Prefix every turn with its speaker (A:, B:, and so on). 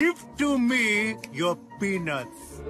A: Give to me your peanuts.